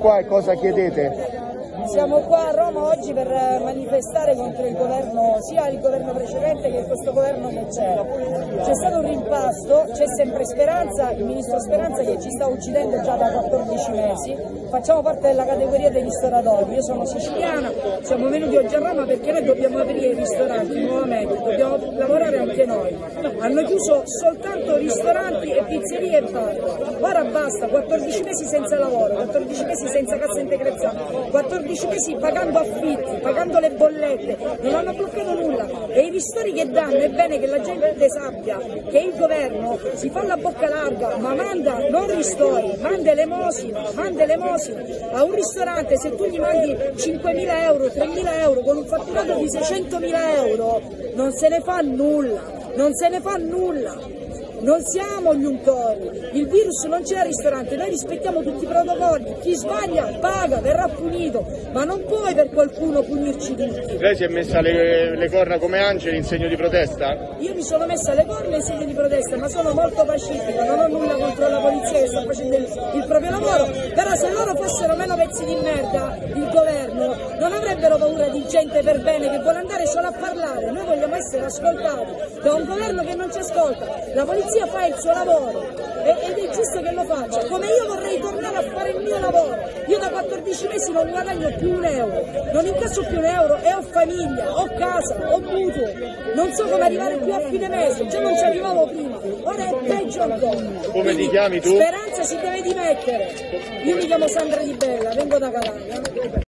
Qua cosa chiedete? Siamo qua a Roma oggi per manifestare contro il governo, sia il governo precedente che questo governo che c'è. C'è stato un rimpasto, c'è sempre Speranza, il ministro Speranza che ci sta uccidendo già da 14 mesi. Facciamo parte della categoria dei ristoratori, io sono siciliana, siamo venuti oggi a Roma perché noi dobbiamo aprire i ristoranti nuovamente, dobbiamo lavorare anche noi. Hanno chiuso soltanto ristoranti e pizzerie e bar. Ora basta, 14 mesi senza lavoro, 14 mesi senza cassa integrazione, 14 12 mesi pagando affitti, pagando le bollette, non hanno bloccato nulla e i ristori che danno è bene che la gente sappia che il governo si fa la bocca larga ma manda non ristori, manda elemosina, manda elemosina a un ristorante se tu gli mandi 5.000 euro, 3.000 euro con un fatturato di 600.000 euro non se ne fa nulla, non se ne fa nulla. Non siamo gli untori, il virus non c'è al ristorante, noi rispettiamo tutti i protocolli, chi sbaglia paga, verrà punito, ma non puoi per qualcuno punirci tutti. Lei si è messa le, le corna come angeli in segno di protesta? Io mi sono messa le corna in segno di protesta, ma sono molto pacifica, non ho nulla contro la polizia che sta facendo il, il proprio lavoro, però se loro fossero meno pezzi di merda, il governo, non avrebbero paura di gente per bene che vuole andare solo a parlare, noi vogliamo essere ascoltati da un governo che non ci ascolta, la polizia fa il suo lavoro. Ed è giusto che lo faccia, come io vorrei tornare a fare il mio lavoro, io da 14 mesi non guadagno più un euro, non incasso più un euro. E ho famiglia, ho casa, ho mutuo, non so come arrivare più a fine mese, già non ci arrivavo prima, ora è peggio ancora. Come ti chiami tu? Speranza si deve dimettere, io mi chiamo Sandra Di Bella, vengo da Calabria.